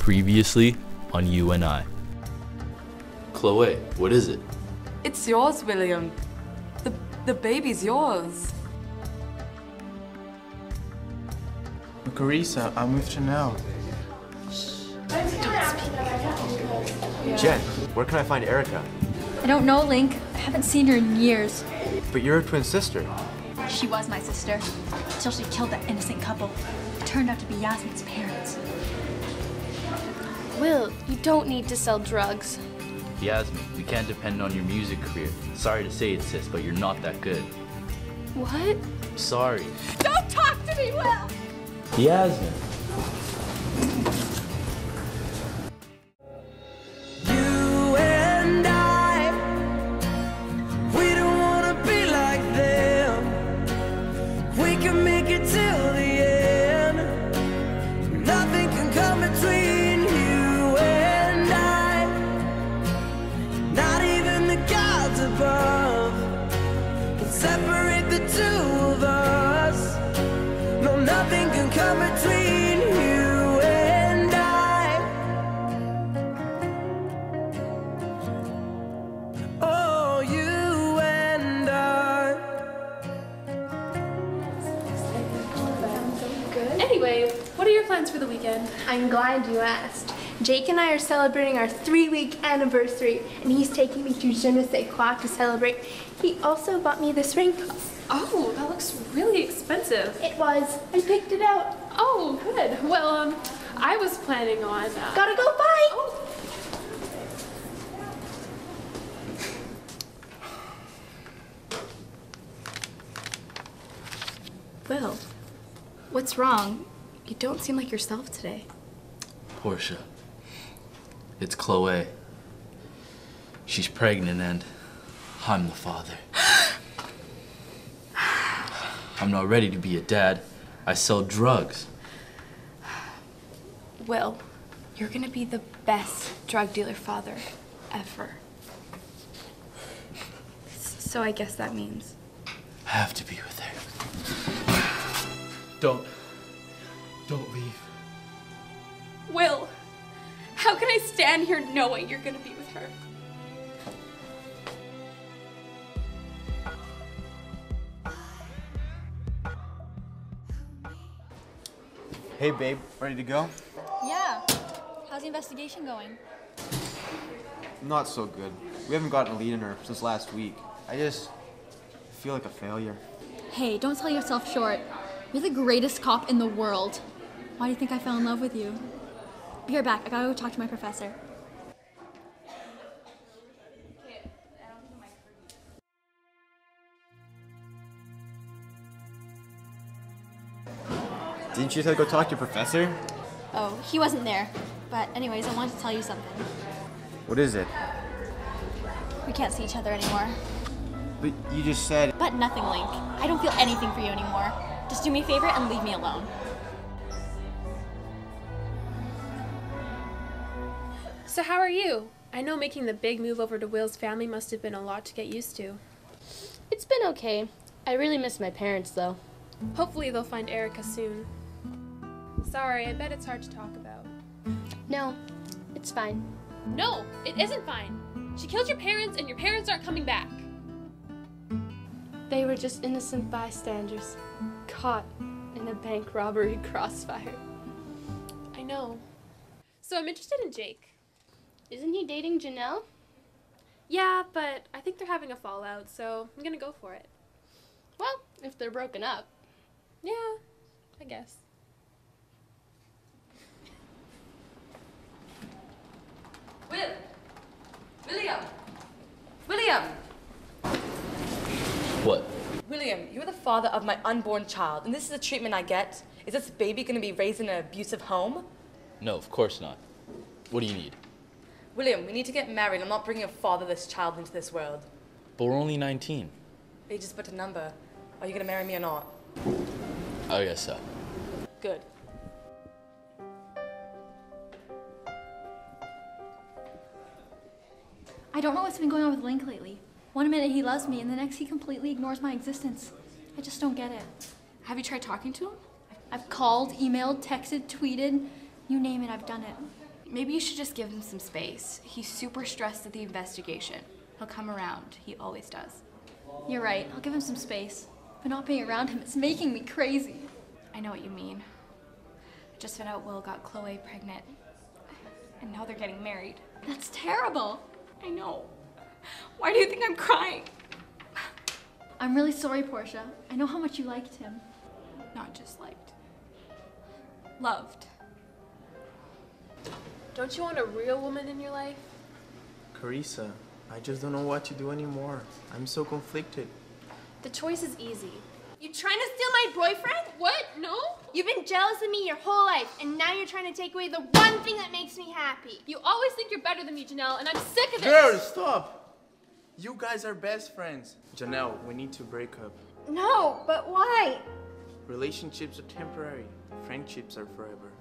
Previously on You and I. Chloe, what is it? It's yours, William. The, the baby's yours. Carissa, I'm with Janelle. Jen, where can I find Erica? I don't know, Link. I haven't seen her in years. But you're her twin sister. She was my sister. Until she killed that innocent couple. It turned out to be Yasmin's parents. Will, you don't need to sell drugs. Yasmin, we can't depend on your music career. Sorry to say it, sis, but you're not that good. What? Sorry. Don't talk to me, Will! Yasmin. Glad. Jake and I are celebrating our three week anniversary, and he's taking me to Je ne sais quoi to celebrate. He also bought me this ring. Oh, that looks really expensive. It was. I picked it out. Oh, good. Well, um, I was planning on. Uh, Gotta go, bye! Oh, Will, what's wrong? You don't seem like yourself today. Portia. It's Chloe. She's pregnant and I'm the father. I'm not ready to be a dad. I sell drugs. Will, you're gonna be the best drug dealer father ever. So I guess that means. I have to be with her. Don't. Don't leave. Will, how can I stand here knowing you're gonna be with her? Hey, babe, ready to go? Yeah. How's the investigation going? Not so good. We haven't gotten a lead in her since last week. I just feel like a failure. Hey, don't sell yourself short. You're the greatest cop in the world. Why do you think I fell in love with you? Be right back. I gotta go talk to my professor. Didn't you say go talk to your professor? Oh, he wasn't there. But anyways, I wanted to tell you something. What is it? We can't see each other anymore. But you just said. But nothing, Link. I don't feel anything for you anymore. Just do me a favor and leave me alone. So, how are you? I know making the big move over to Will's family must have been a lot to get used to. It's been okay. I really miss my parents, though. Hopefully, they'll find Erica soon. Sorry, I bet it's hard to talk about. No, it's fine. No, it isn't fine. She killed your parents, and your parents aren't coming back. They were just innocent bystanders, caught in a bank robbery crossfire. I know. So, I'm interested in Jake. Isn't he dating Janelle? Yeah, but I think they're having a fallout, so I'm gonna go for it. Well, if they're broken up. Yeah, I guess. Will! William! William! What? William, you're the father of my unborn child, and this is the treatment I get? Is this baby gonna be raised in an abusive home? No, of course not. What do you need? William, we need to get married. I'm not bringing a fatherless child into this world. But we're only 19. Age is but a number. Are you gonna marry me or not? I guess so. Good. I don't know what's been going on with Link lately. One minute he loves me, and the next he completely ignores my existence. I just don't get it. Have you tried talking to him? I've called, emailed, texted, tweeted, you name it, I've done it. Maybe you should just give him some space. He's super stressed at the investigation. He'll come around. He always does. You're right. I'll give him some space. But not being around him, it's making me crazy. I know what you mean. I just found out Will got Chloe pregnant. And now they're getting married. That's terrible. I know. Why do you think I'm crying? I'm really sorry, Portia. I know how much you liked him. Not just liked. Loved. Don't you want a real woman in your life? Carissa, I just don't know what to do anymore. I'm so conflicted. The choice is easy. You trying to steal my boyfriend? What? No? You've been jealous of me your whole life, and now you're trying to take away the one thing that makes me happy. You always think you're better than me, Janelle, and I'm sick of it. Girl, stop! You guys are best friends. Janelle, we need to break up. No, but why? Relationships are temporary. Friendships are forever.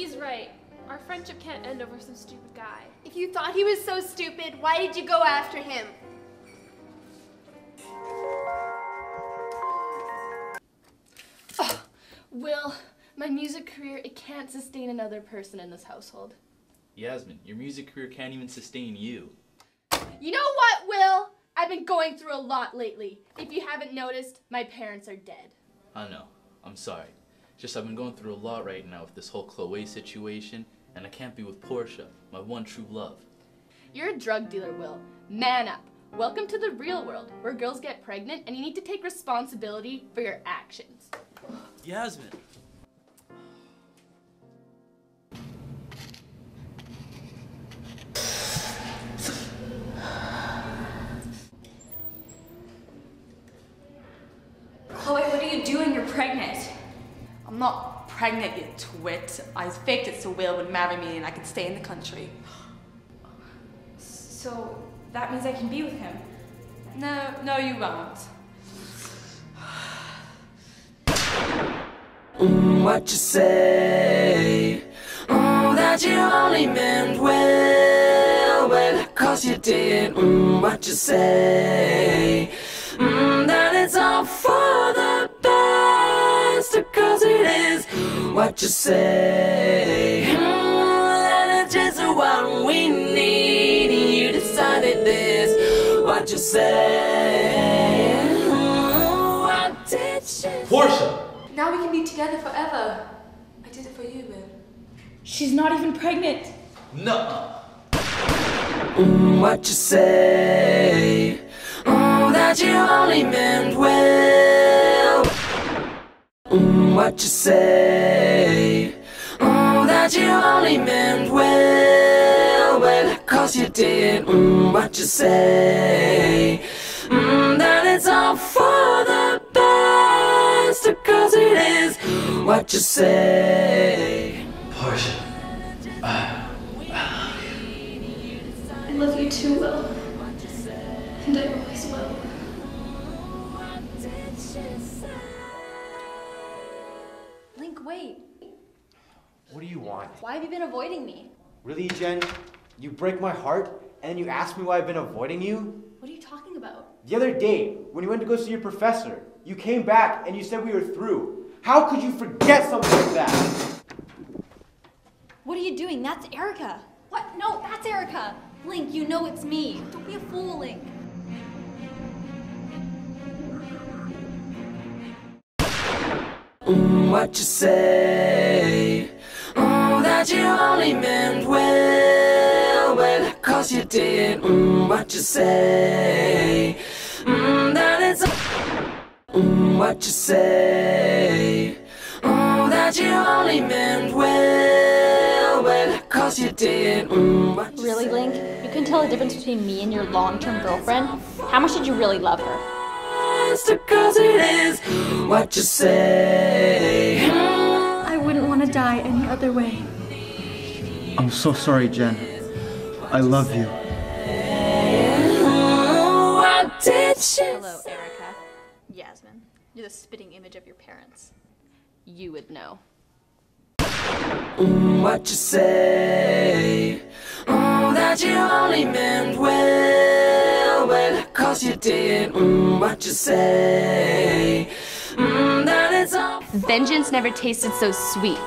He's right. Our friendship can't end over some stupid guy. If you thought he was so stupid, why did you go after him? Oh, Will, my music career, it can't sustain another person in this household. Yasmin, your music career can't even sustain you. You know what, Will? I've been going through a lot lately. If you haven't noticed, my parents are dead. I know. I'm sorry. Just I've been going through a lot right now with this whole Chloe situation, and I can't be with Portia, my one true love. You're a drug dealer, Will. Man up. Welcome to the real world, where girls get pregnant and you need to take responsibility for your actions. Yasmin. Chloe, what are you doing? You're pregnant. I'm not pregnant, you twit. I faked it so Will would marry me and I could stay in the country. So that means I can be with him? No, no, you won't. Mm, what you say? Mm, that you only meant well, well, cause you did. Mm, what you say? What you say? Mm, that it's just what we need. You decided this. What you say? Mm, what did you Portia! Now we can be together forever. I did it for you, Will. She's not even pregnant. No. Mm, what you say? Mm, that you only meant well. Mm, what you say? Mm, that you only meant well. Well, cause you did. Mm, what you say? Mm, that it's all for the best. Cause it is what you say. Portia. I love you too, Will. And I Wait. What do you want? Why have you been avoiding me? Really, Jen? You break my heart, and then you ask me why I've been avoiding you? What are you talking about? The other day, when you went to go see your professor, you came back and you said we were through. How could you forget something like that? What are you doing? That's Erica. What? No, that's Erica. Link, you know it's me. Don't be a fool, Link. Mm, what you say? Mm, that you only meant well, well, cause you did. Mm, what you say? Mm, that it's. Mm, what you say? Mm, that you only meant well, well, cause you did. Mm, what you Really, Link? You can tell the difference between me and your long-term girlfriend? How much did you really love her? Cause it is what you say. I wouldn't want to die any other way. I'm so sorry, Jen. I love you. What did you Hello, Erica. Yasmin. You're the spitting image of your parents. You would know. Mm, what you say? Mm, that you only meant well, well, cause you did. Mm, what you say? Mm, that it's all Vengeance never tasted so sweet.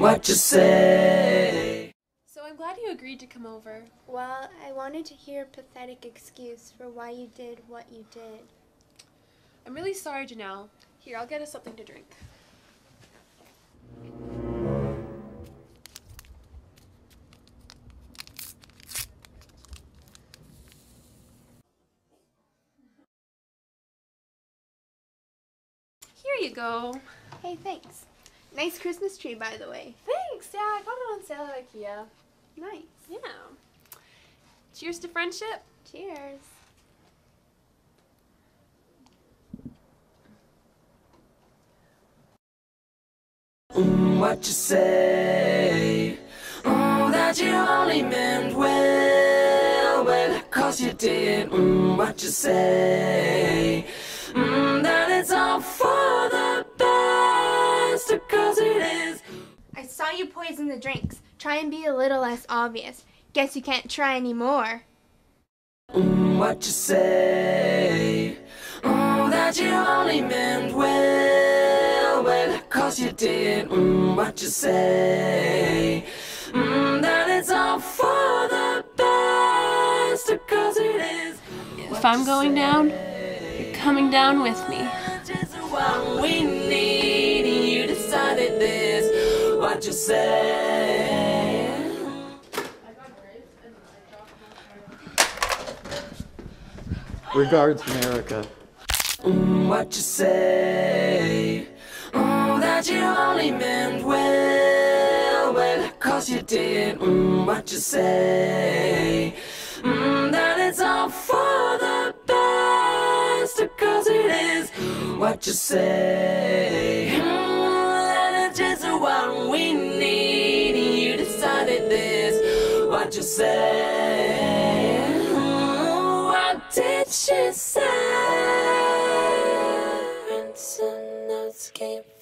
What you say? So I'm glad you agreed to come over. Well, I wanted to hear a pathetic excuse for why you did what you did. I'm really sorry, Janelle. Here, I'll get us something to drink. Here you go. Hey, thanks. Nice Christmas tree, by the way. Thanks. Yeah, I got it on sale at IKEA. Nice. Yeah. Cheers to friendship. Cheers. Mm, what you say? Mm, that you only meant well, well, cause you did. Mm, what you say? Mm, that it's all for the best, cause it is. I saw you poison the drinks. Try and be a little less obvious. Guess you can't try anymore. Mm, what you say? Mm, that you only meant well, well, cause you did. Mm, what you say? Mm, that it's all for the best, cause it is. If I'm going down, you're coming down with me. Just what we need, you decided this. What you say? Regards America. Mm, what you say? That you only meant well, well, cause you did. Mm, what you say? Mm, that it's all for the best, cause it is. What you say? Mm, that it's just what we need. You decided this. What you say? Mm, what did she say? And notes keep